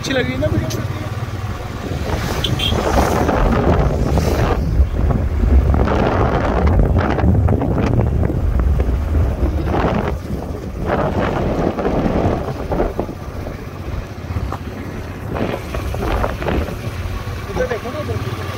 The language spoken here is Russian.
अच्छी लग रही है ना वीडियो देखो ना